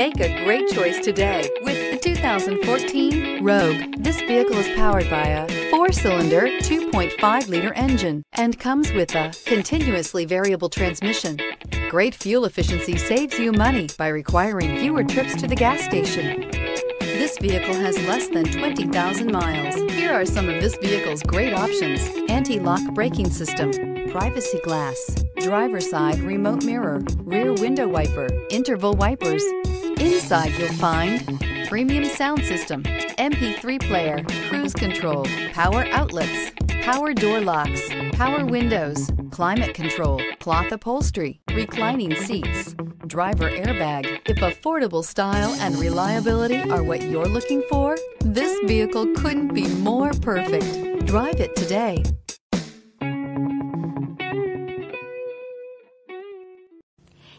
Make a great choice today with the 2014 Rogue. This vehicle is powered by a four-cylinder, 2.5-liter engine and comes with a continuously variable transmission. Great fuel efficiency saves you money by requiring fewer trips to the gas station. This vehicle has less than 20,000 miles. Here are some of this vehicle's great options. Anti-lock braking system, privacy glass, driver side remote mirror, rear window wiper, interval wipers. Inside you'll find premium sound system, MP3 player, cruise control, power outlets, power door locks, power windows, climate control, cloth upholstery, reclining seats, driver airbag. If affordable style and reliability are what you're looking for, this vehicle couldn't be more perfect. Drive it today.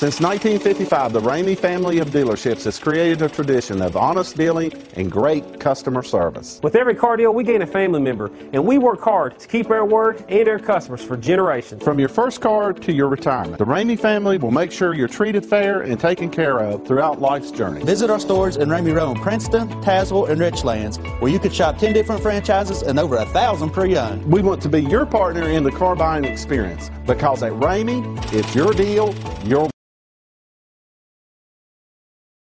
Since 1955, the Ramey family of dealerships has created a tradition of honest dealing and great customer service. With every car deal, we gain a family member, and we work hard to keep our word and our customers for generations. From your first car to your retirement, the Ramey family will make sure you're treated fair and taken care of throughout life's journey. Visit our stores in Ramey Road, Princeton, Tazewell, and Richlands, where you can shop 10 different franchises and over a thousand pre-owned. We want to be your partner in the car buying experience because at Ramey, it's your deal, your